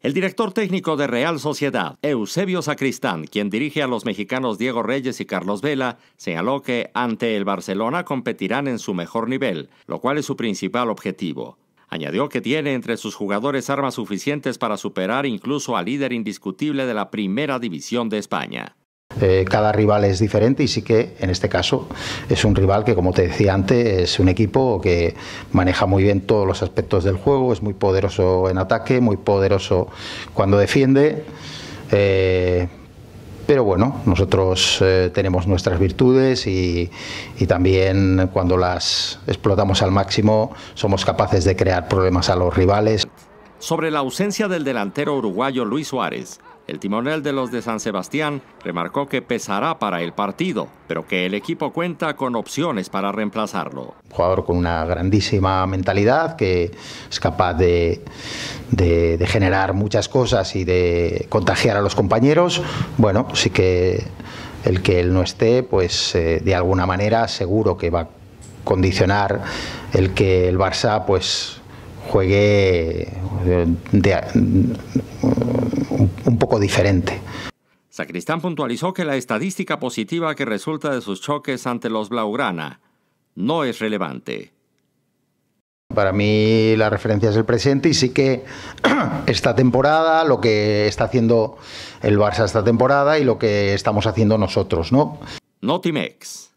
El director técnico de Real Sociedad, Eusebio Sacristán, quien dirige a los mexicanos Diego Reyes y Carlos Vela, señaló que ante el Barcelona competirán en su mejor nivel, lo cual es su principal objetivo. Añadió que tiene entre sus jugadores armas suficientes para superar incluso al líder indiscutible de la primera división de España. Eh, cada rival es diferente y sí que en este caso es un rival que, como te decía antes, es un equipo que maneja muy bien todos los aspectos del juego, es muy poderoso en ataque, muy poderoso cuando defiende. Eh, pero bueno, nosotros eh, tenemos nuestras virtudes y, y, también cuando las explotamos al máximo somos capaces de crear problemas a los rivales. Sobre la ausencia del delantero uruguayo Luis Suárez, el timonel de los de San Sebastián remarcó que pesará para el partido, pero que el equipo cuenta con opciones para reemplazarlo. Un jugador con una grandísima mentalidad que es capaz de, generar muchas cosas y de contagiar a los compañeros. Bueno, sí que el que él no esté, pues eh, de alguna manera seguro que va a condicionar el que el Barça pues juegue de, poco diferente. Sacristán puntualizó que la estadística positiva que resulta de sus choques ante los Blaugrana no es relevante. Para mí la referencia es el presente y sí que esta temporada, lo que está haciendo el Barça esta temporada y lo que estamos haciendo nosotros, ¿no? Notimex.